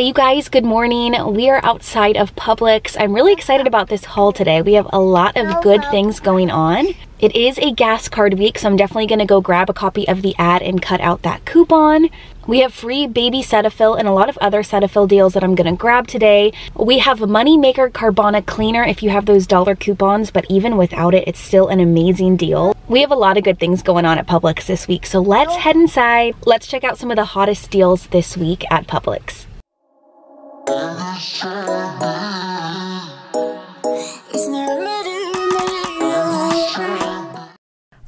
Hey you guys, good morning. We are outside of Publix. I'm really excited about this haul today. We have a lot of good things going on. It is a gas card week, so I'm definitely gonna go grab a copy of the ad and cut out that coupon. We have free baby Cetaphil and a lot of other Cetaphil deals that I'm gonna grab today. We have Moneymaker Carbona Cleaner if you have those dollar coupons, but even without it, it's still an amazing deal. We have a lot of good things going on at Publix this week, so let's head inside. Let's check out some of the hottest deals this week at Publix.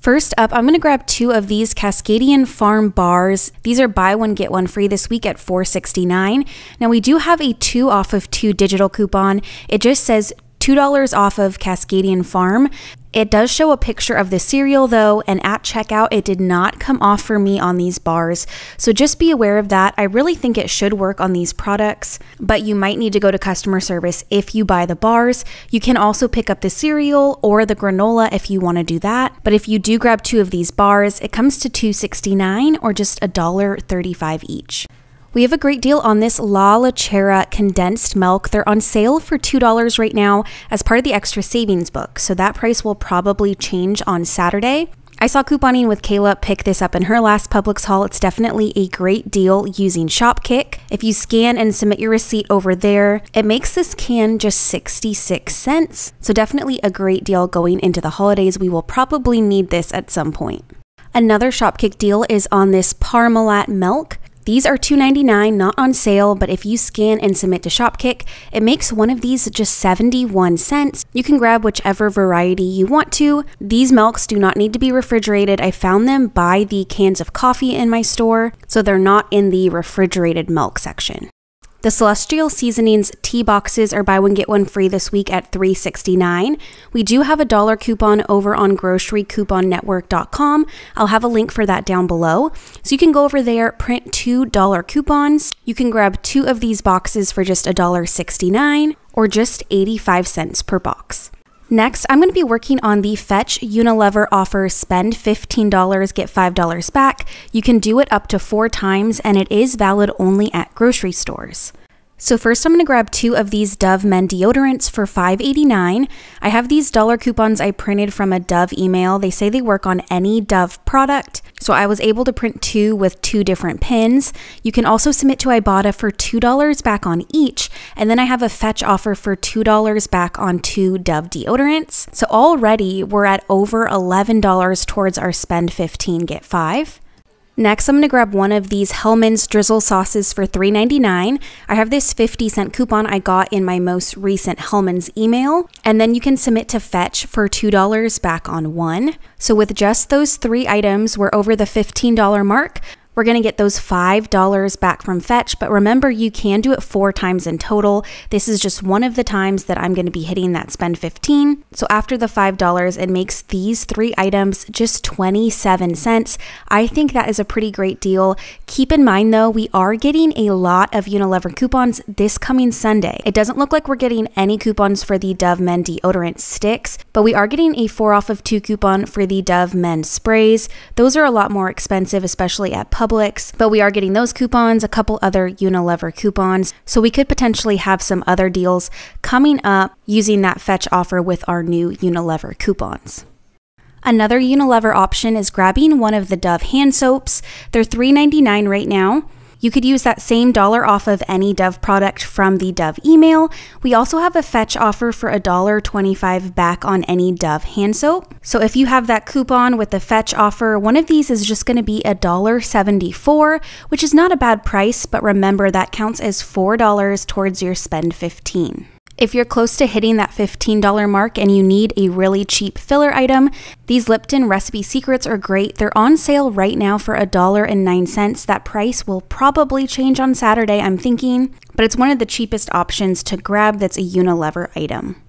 First up, I'm going to grab two of these Cascadian Farm bars. These are buy one get one free this week at $4.69. Now we do have a 2 off of 2 digital coupon. It just says $2 off of Cascadian Farm. It does show a picture of the cereal though, and at checkout, it did not come off for me on these bars. So just be aware of that. I really think it should work on these products, but you might need to go to customer service if you buy the bars. You can also pick up the cereal or the granola if you want to do that. But if you do grab two of these bars, it comes to $2.69 or just $1.35 each. We have a great deal on this La Lechera condensed milk. They're on sale for $2 right now as part of the extra savings book, so that price will probably change on Saturday. I saw couponing with Kayla pick this up in her last Publix haul. It's definitely a great deal using Shopkick. If you scan and submit your receipt over there, it makes this can just 66 cents. So definitely a great deal going into the holidays. We will probably need this at some point. Another Shopkick deal is on this Parmalat milk. These are $2.99, not on sale, but if you scan and submit to Shopkick, it makes one of these just 71 cents. You can grab whichever variety you want to. These milks do not need to be refrigerated. I found them by the cans of coffee in my store, so they're not in the refrigerated milk section. The Celestial Seasonings tea boxes are buy one get one free this week at $3.69. We do have a dollar coupon over on grocerycouponnetwork.com. I'll have a link for that down below. So you can go over there, print two dollar coupons. You can grab two of these boxes for just $1.69 or just 85 cents per box. Next, I'm going to be working on the Fetch Unilever offer spend $15, get $5 back. You can do it up to four times, and it is valid only at grocery stores. So first I'm going to grab two of these Dove men deodorants for $5.89. I have these dollar coupons I printed from a Dove email. They say they work on any Dove product. So I was able to print two with two different pins. You can also submit to Ibotta for $2 back on each. And then I have a fetch offer for $2 back on two Dove deodorants. So already we're at over $11 towards our spend 15 get 5. Next, I'm going to grab one of these Hellmann's drizzle sauces for $3.99. I have this 50 cent coupon I got in my most recent Hellmann's email, and then you can submit to Fetch for $2 back on one. So with just those three items, we're over the $15 mark. We're going to get those $5 back from Fetch, but remember you can do it four times in total. This is just one of the times that I'm going to be hitting that spend 15. So after the $5, it makes these three items just 27 cents. I think that is a pretty great deal. Keep in mind though, we are getting a lot of Unilever coupons this coming Sunday. It doesn't look like we're getting any coupons for the Dove Men deodorant sticks, but we are getting a 4 off of 2 coupon for the Dove Men sprays. Those are a lot more expensive, especially at Publix, but we are getting those coupons, a couple other Unilever coupons, so we could potentially have some other deals coming up using that fetch offer with our new Unilever coupons. Another Unilever option is grabbing one of the Dove hand soaps. They're $3.99 right now. You could use that same dollar off of any Dove product from the Dove email. We also have a fetch offer for $1.25 back on any Dove hand soap. So if you have that coupon with the fetch offer, one of these is just going to be $1.74, which is not a bad price, but remember that counts as $4 towards your spend 15. If you're close to hitting that $15 mark and you need a really cheap filler item, these Lipton Recipe Secrets are great. They're on sale right now for $1.09. That price will probably change on Saturday, I'm thinking, but it's one of the cheapest options to grab that's a Unilever item.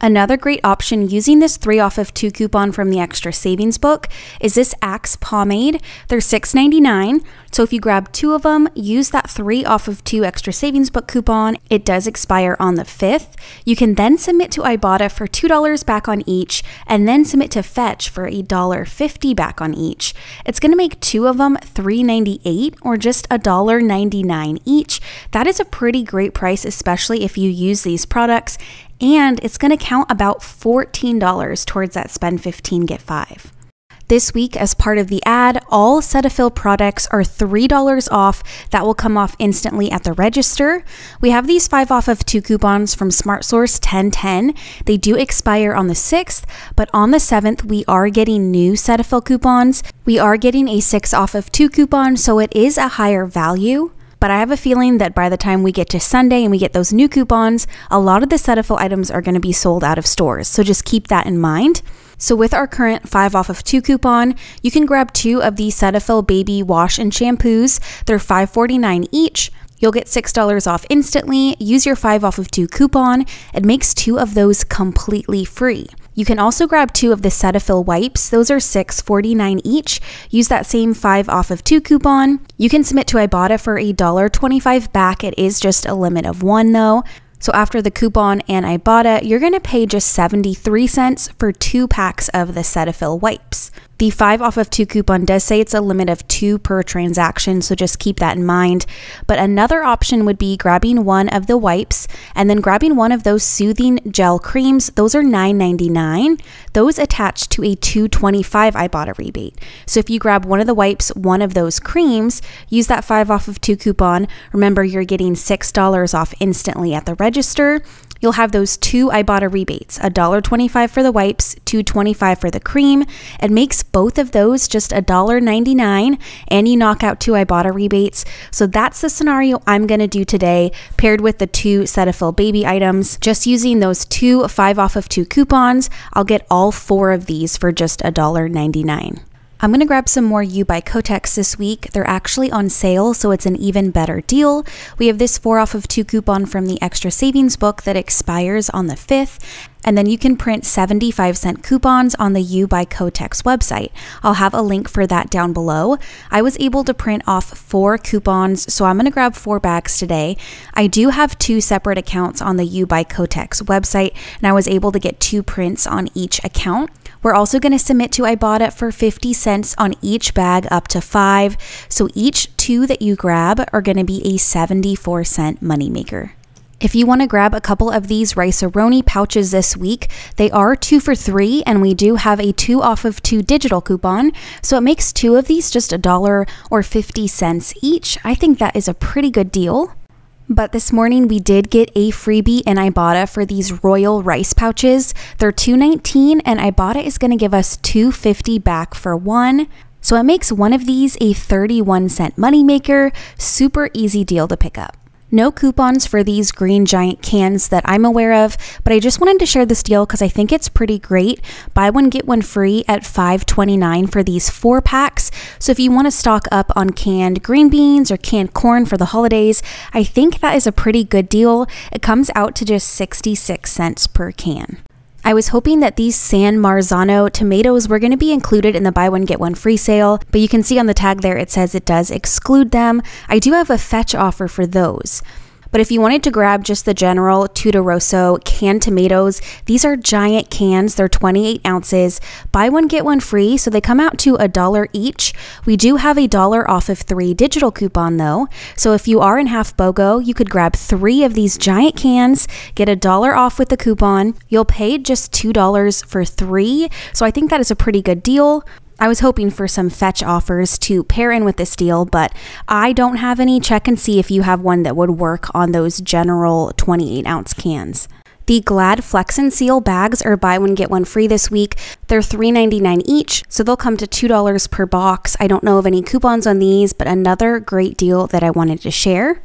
Another great option using this 3 off of 2 coupon from the extra savings book is this Axe pomade. They're $6.99. So if you grab two of them, use that 3 off of 2 extra savings book coupon. It does expire on the 5th. You can then submit to Ibotta for $2 back on each and then submit to Fetch for $1.50 back on each. It's going to make two of them $3.98 or just $1.99 each. That is a pretty great price, especially if you use these products and it's going to count about $14 towards that spend 15 get 5. This week, as part of the ad, all Cetaphil products are $3 off. That will come off instantly at the register. We have these 5 off of 2 coupons from SmartSource 1010. They do expire on the 6th, but on the 7th, we are getting new Cetaphil coupons. We are getting a 6 off of 2 coupon, so it is a higher value. But I have a feeling that by the time we get to Sunday and we get those new coupons, a lot of the Cetaphil items are going to be sold out of stores. So just keep that in mind. So with our current 5 off of 2 coupon, you can grab two of the Cetaphil baby wash and shampoos. They're $5.49 each. You'll get $6 off instantly. Use your 5 off of 2 coupon. It makes two of those completely free. You can also grab two of the Cetaphil wipes. Those are $6.49 each. Use that same 5 off of 2 coupon. You can submit to Ibotta for a $1.25 back. It is just a limit of one though. So after the coupon and Ibotta, you're going to pay just 73 cents for two packs of the Cetaphil wipes. The 5 off of 2 coupon does say it's a limit of 2 per transaction, so just keep that in mind. But another option would be grabbing one of the wipes and then grabbing one of those soothing gel creams. Those are $9.99. Those attach to a $2.25 Ibotta rebate. So if you grab one of the wipes, one of those creams, use that 5 off of 2 coupon. Remember, you're getting $6 off instantly at the register you'll have those two Ibotta rebates $1.25 for the wipes, $2.25 for the cream. It makes both of those just $1.99 and you knock out two Ibotta rebates. So that's the scenario I'm going to do today, paired with the two Cetaphil baby items. Just using those two 5 off of 2 coupons, I'll get all four of these for just $1.99. I'm going to grab some more U by Kotex this week. They're actually on sale, so it's an even better deal. We have this 4 off of 2 coupon from the Extra Savings book that expires on the 5th. And then you can print 75 cent coupons on the U by Kotex website. I'll have a link for that down below. I was able to print off four coupons, so I'm going to grab four bags today. I do have two separate accounts on the U by Kotex website, and I was able to get two prints on each account. We're also going to submit to Ibotta for 50 cents on each bag up to five. So each two that you grab are going to be a 74 cent moneymaker. If you want to grab a couple of these Rice-A-Roni pouches this week, they are two for three, and we do have a two off of two digital coupon. So it makes two of these just a dollar or 50 cents each. I think that is a pretty good deal. But this morning we did get a freebie in Ibotta for these royal rice pouches. They're $2.19 and Ibotta is going to give us $2.50 back for one. So it makes one of these a 31 cent moneymaker. Super easy deal to pick up. No coupons for these green giant cans that I'm aware of, but I just wanted to share this deal because I think it's pretty great. Buy one, get one free at $5.29 for these four packs. So if you want to stock up on canned green beans or canned corn for the holidays, I think that is a pretty good deal. It comes out to just 66 cents per can. I was hoping that these San Marzano tomatoes were going to be included in the buy one get one free sale, but you can see on the tag there it says it does exclude them. I do have a fetch offer for those. But if you wanted to grab just the general Tutto canned tomatoes, these are giant cans. They're 28 ounces. Buy one, get one free. So they come out to a dollar each. We do have a dollar off of three digital coupon though. So if you are in half BOGO, you could grab three of these giant cans, get a dollar off with the coupon. You'll pay just $2 for three. So I think that is a pretty good deal. I was hoping for some fetch offers to pair in with this deal, but I don't have any. Check and see if you have one that would work on those general 28 ounce cans. The Glad Flex and Seal bags are buy one get one free this week. They're $3.99 each, so they'll come to $2 per box. I don't know of any coupons on these, but another great deal that I wanted to share.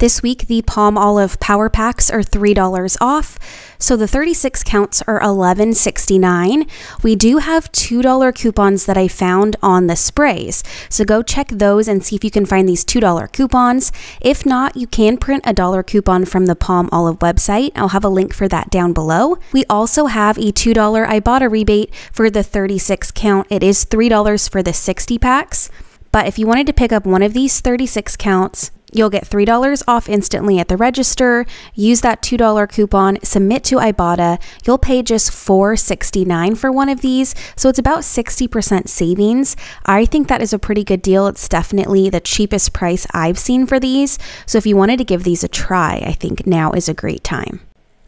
This week, the Palmolive Power Packs are $3 off. So the 36 counts are $11.69. We do have $2 coupons that I found on the sprays. So go check those and see if you can find these $2 coupons. If not, you can print a dollar coupon from the Palmolive website. I'll have a link for that down below. We also have a $2 Ibotta rebate for the 36 count. It is $3 for the 60 packs. But if you wanted to pick up one of these 36 counts, You'll get $3 off instantly at the register. Use that $2 coupon, submit to Ibotta. You'll pay just $4.69 for one of these, so it's about 60% savings. I think that is a pretty good deal. It's definitely the cheapest price I've seen for these. So if you wanted to give these a try, I think now is a great time.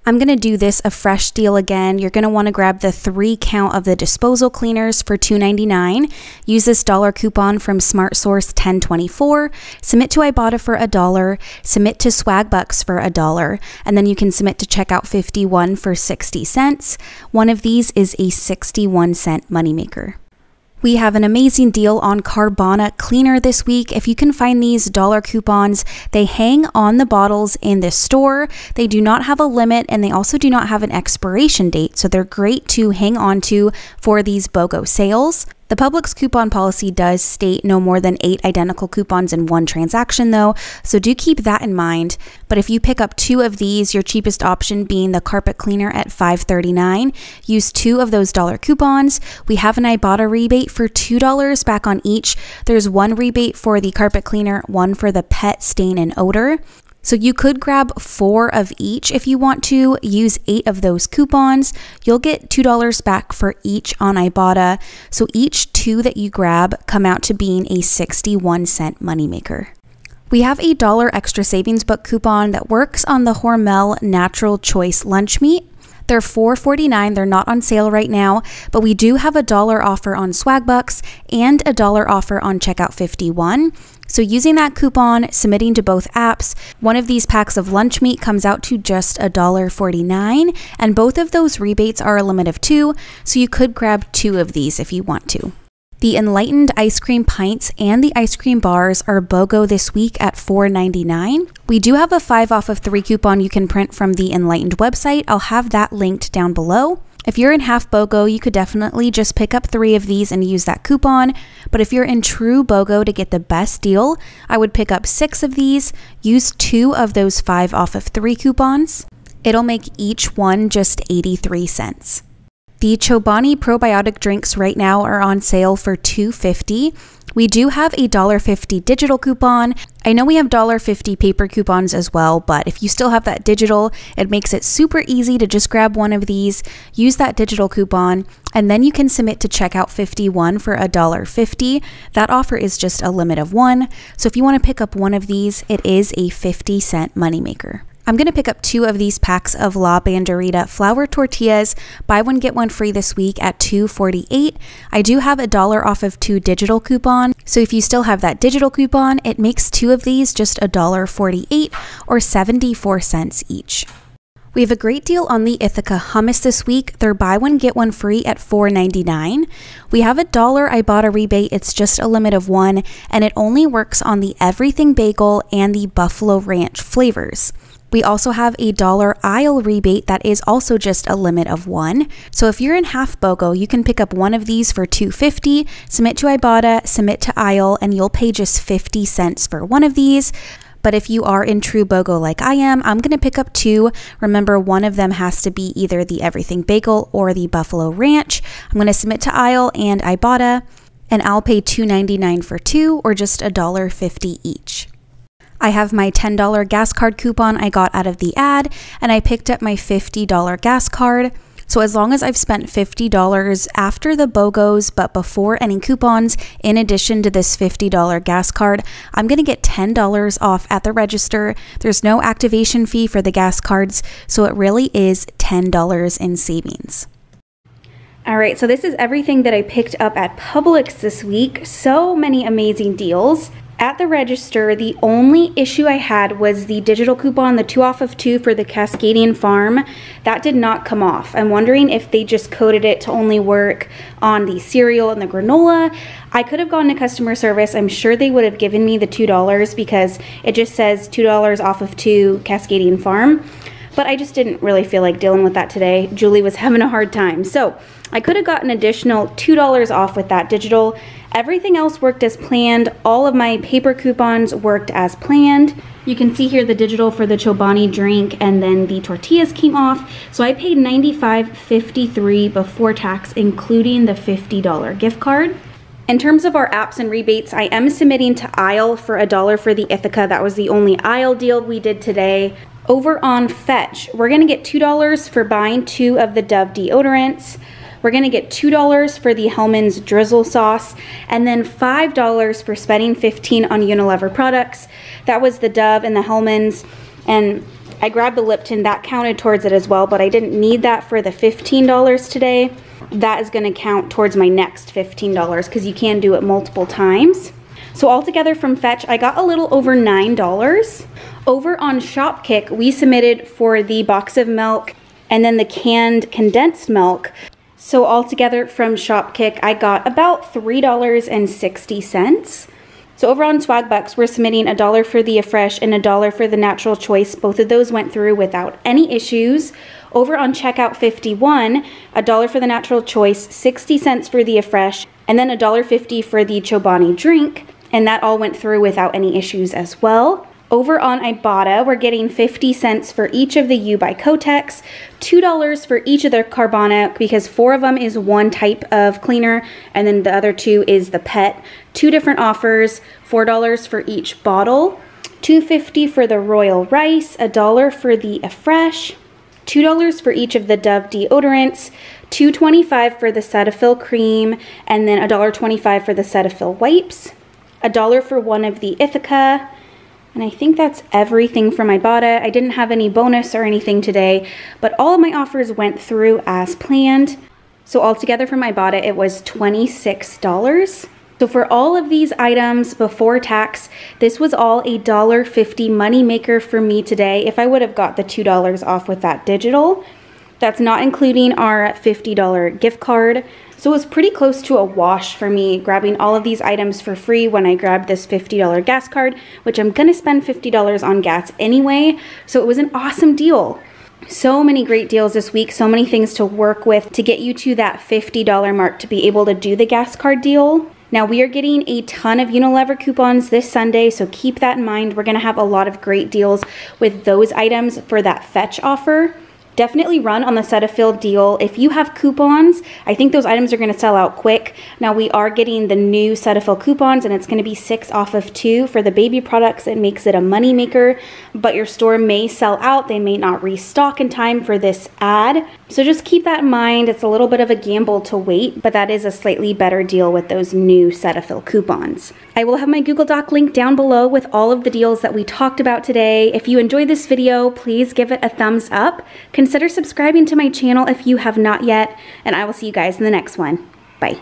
I'm going to do this Afresh deal again. You're going to want to grab the three count of the disposal cleaners for $2.99. Use this dollar coupon from Smart Source 1024. Submit to Ibotta for a dollar. Submit to Swagbucks for a dollar. And then you can submit to Checkout 51 for 60 cents. One of these is a 61 cent moneymaker. We have an amazing deal on Carbona Cleaner this week. If you can find these dollar coupons, they hang on the bottles in the store. They do not have a limit and they also do not have an expiration date. So they're great to hang on to for these BOGO sales. The Publix coupon policy does state no more than eight identical coupons in one transaction, though, so do keep that in mind. But if you pick up two of these, your cheapest option being the carpet cleaner at $5.39, use two of those dollar coupons. We have an Ibotta rebate for $2 back on each. There's one rebate for the carpet cleaner, one for the pet stain and odor. So you could grab four of each if you want to. Use eight of those coupons. You'll get $2 back for each on Ibotta. So each two that you grab come out to being a 61 cent moneymaker. We have a dollar extra savings book coupon that works on the Hormel Natural Choice lunch meat. They're $4.49. They're not on sale right now, but we do have a dollar offer on Swagbucks and a dollar offer on Checkout 51. So, using that coupon, submitting to both apps, one of these packs of lunch meat comes out to just $1.49, and both of those rebates are a limit of two, so you could grab two of these if you want to. The Enlightened ice cream pints and the ice cream bars are BOGO this week at $4.99. We do have a 5 off of 3 coupon you can print from the Enlightened website. I'll have that linked down below. If you're in half BOGO, you could definitely just pick up three of these and use that coupon. But if you're in true BOGO to get the best deal, I would pick up six of these, use two of those five off of three coupons. It'll make each one just 83 cents. The Chobani probiotic drinks right now are on sale for $2.50. We do have a $1.50 digital coupon. I know we have $1.50 paper coupons as well, but if you still have that digital, it makes it super easy to just grab one of these, use that digital coupon, and then you can submit to checkout 51 for $1.50. That offer is just a limit of one. So if you want to pick up one of these, it is a 50 cent moneymaker. I'm going to pick up two of these packs of La Banderita flour tortillas. Buy one, get one free this week at $2.48. I do have a dollar off of two digital coupon. So if you still have that digital coupon, it makes two of these just $1.48 or 74 cents each. We have a great deal on the Ithaca hummus this week. They're buy one, get one free at $4.99. We have a dollar Ibotta rebate. It's just a limit of one, and it only works on the everything bagel and the buffalo ranch flavors. We also have a dollar aisle rebate that is also just a limit of one. So if you're in half BOGO, you can pick up one of these for 250, submit to Ibotta, submit to aisle, and you'll pay just 50 cents for one of these. But if you are in true BOGO like I am, I'm going to pick up two. Remember, one of them has to be either the Everything Bagel or the Buffalo Ranch. I'm going to submit to aisle and Ibotta, and I'll pay $2.99 for two or just $1.50 each. I have my $10 gas card coupon I got out of the ad, and I picked up my $50 gas card. So as long as I've spent $50 after the BOGOs, but before any coupons, in addition to this $50 gas card, I'm going to get $10 off at the register. There's no activation fee for the gas cards, so it really is $10 in savings. All right, so this is everything that I picked up at Publix this week. So many amazing deals. At the register, the only issue I had was the digital coupon, the two off of two for the Cascadian Farm. That did not come off. I'm wondering if they just coded it to only work on the cereal and the granola. I could have gone to customer service. I'm sure they would have given me the $2 because it just says $2 off of two Cascadian Farm. But I just didn't really feel like dealing with that today. Julie was having a hard time. So I could have gotten additional $2 off with that digital. Everything else worked as planned. All of my paper coupons worked as planned. You can see here the digital for the Chobani drink and then the tortillas came off. So I paid $95.53 before tax, including the $50 gift card. In terms of our apps and rebates, I am submitting to Aisle for a dollar for the Ithaca. That was the only Aisle deal we did today. Over on Fetch, we're gonna get $2 for buying two of the Dove deodorants. We're gonna get $2 for the Hellmann's drizzle sauce and then $5 for spending 15 on Unilever products. That was the Dove and the Hellmann's and I grabbed the Lipton, that counted towards it as well, but I didn't need that for the $15 today. That is gonna count towards my next $15 because you can do it multiple times. So altogether from Fetch, I got a little over $9. Over on Shopkick, we submitted for the box of milk and then the canned condensed milk. So altogether from Shopkick, I got about $3.60. So over on Swagbucks, we're submitting a dollar for the Afresh and a dollar for the Natural Choice. Both of those went through without any issues. Over on Checkout 51, a dollar for the Natural Choice, 60 cents for the Afresh, and then a dollar 50 for the Chobani drink. And that all went through without any issues as well. Over on Ibotta, we're getting 50 cents for each of the U by Kotex, $2 for each of the Carbona because four of them is one type of cleaner and then the other two is the pet. Two different offers, $4 for each bottle, $2.50 for the Royal Rice, a dollar for the Afresh, $2 for each of the Dove deodorants, $2.25 for the Cetaphil cream, and then $1.25 for the Cetaphil wipes, a dollar for one of the Ithaca, and I think that's everything from Ibotta. I didn't have any bonus or anything today, but all of my offers went through as planned. So altogether from Ibotta, it was $26. So for all of these items before tax, this was all a $1.50 money maker for me today if I would have got the $2 off with that digital. That's not including our $50 gift card. So it was pretty close to a wash for me grabbing all of these items for free when I grabbed this $50 gas card, which I'm gonna spend $50 on gas anyway. So it was an awesome deal. So many great deals this week, so many things to work with to get you to that $50 mark to be able to do the gas card deal. Now we are getting a ton of Unilever coupons this Sunday, so keep that in mind. We're gonna have a lot of great deals with those items for that fetch offer definitely run on the Cetaphil deal. If you have coupons, I think those items are going to sell out quick. Now we are getting the new Cetaphil coupons and it's going to be six off of two for the baby products. It makes it a money maker, but your store may sell out. They may not restock in time for this ad. So just keep that in mind. It's a little bit of a gamble to wait, but that is a slightly better deal with those new Cetaphil coupons. I will have my Google Doc link down below with all of the deals that we talked about today. If you enjoyed this video, please give it a thumbs up. Consider subscribing to my channel if you have not yet, and I will see you guys in the next one. Bye.